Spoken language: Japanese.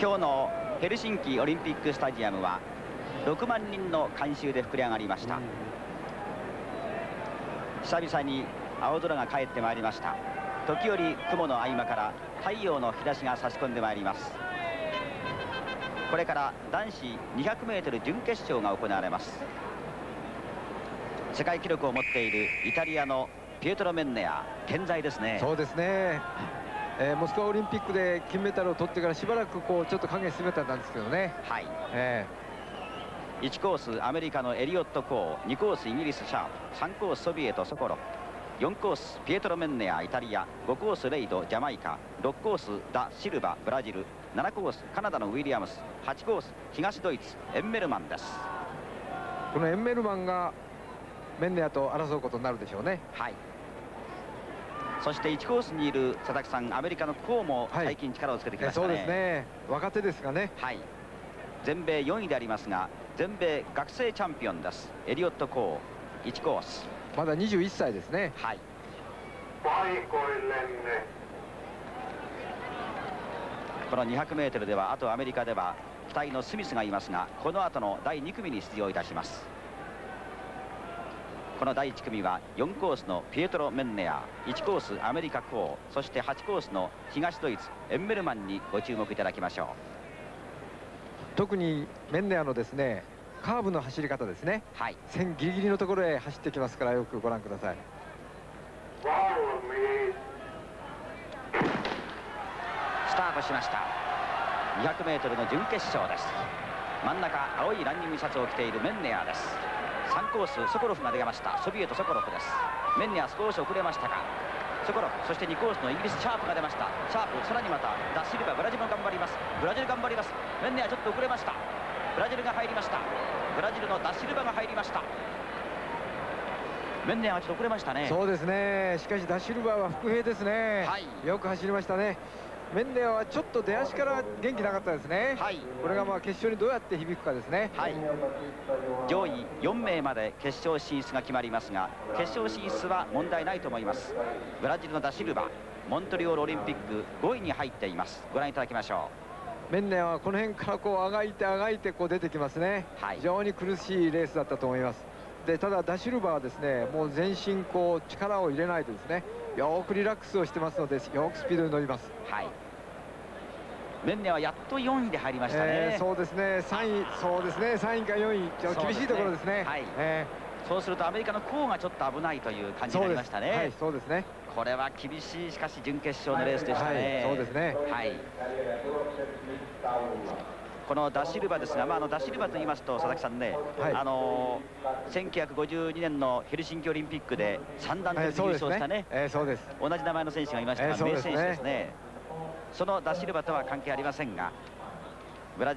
今日のヘルシンキオリンピックスタジアムは6万人の観衆で膨れ上がりました、久々に青空が帰ってまいりました。時折雲の合間から太陽の日差しが差し込んでまいります。これから男子 200m 準決勝が行われます。世界記録を持っているイタリアのピエトロ・メンネア健在ですね。そうですね、えー、モスクワオリンピックで金メダルを取ってからしばらくこうちょっと影進めたんですけどね。はい、えー、1コースアメリカのエリオット・コー2コースイギリスシャープ3コースソビエト・ソコロ4コースピエトロ・メンネアイタリア5コースレイドジャマイカ6コースダ・シルバブラジル7コースカナダのウィリアムス8コース東ドイツエンメルマンです。このエンメルマンがメンネアと争うことになるでしょうね。はいそして1コースにいる佐々木さんアメリカのコーも最近力をつけてきましたね、はい、そうですね。若手ですがね。はい。全米4位でありますが全米学生チャンピオンです。エリオット・コー1コース。まだ21歳ですね。はい。この 200m ではあとアメリカでは期待のスミスがいますがこの後の第2組に出場いたしますこの第1組は4コースのピエトロ・メンネア1コースアメリカコーそして8コースの東ドイツエンメルマンにご注目いただきましょう。特にメンネアのですねカーブの走り方ですね、はい、線ギリギリのところへ走ってきますからよくご覧ください。スタートしました。200m の準決勝です。真ん中青いランニングシャツを着ているメンネアです3コースソコロフが出ました。ソビエトソコロフです。メンネア少し遅れましたかソコロフそして2コースのイギリスシャープが出ました。シャープさらにまたダッシルバブラジルも頑張ります。ブラジル頑張ります。メンネアちょっと遅れました。ブラジルが入りました。ブラジルのダッシルバが入りました。メンネアはちょっと遅れましたね。そうですね。しかしダッシルバーは伏兵ですね、はい、よく走りましたねメンネアはちょっと出足から元気なかったですね、はい、これがまあ決勝にどうやって響くかですね、はい、上位4名まで決勝進出が決まりますが決勝進出は問題ないと思います。ブラジルのダシルバモントリオールオリンピック5位に入っています。ご覧いただきましょう。メンネアはこの辺からこうあがいてあがいてこう出てきますね、はい、非常に苦しいレースだったと思いますでただダシルバーはですねもう全身こう力を入れないとですねよくリラックスをしてますのでよくスピードに乗ります。はい。メンネはやっと4位で入りましたね、えー、そうですね。3位そうですね。3位か4位。ちょっと厳しいところですね、ね、はい、えー、そうするとアメリカのコーがちょっと危ないという感じになりましたね。はいそうですね。これは厳しいしかし準決勝のレースでしたね、はい、そうですね。はいこのダシルバですが、まあ、あのダシルバと言いますと佐々木さんね、はい、あの1952年のヘルシンキオリンピックで3段で優勝したね、えー、そうです。同じ名前の選手がいましたが、えー、名選手ですね。そのダシルバとは関係ありませんがブラジル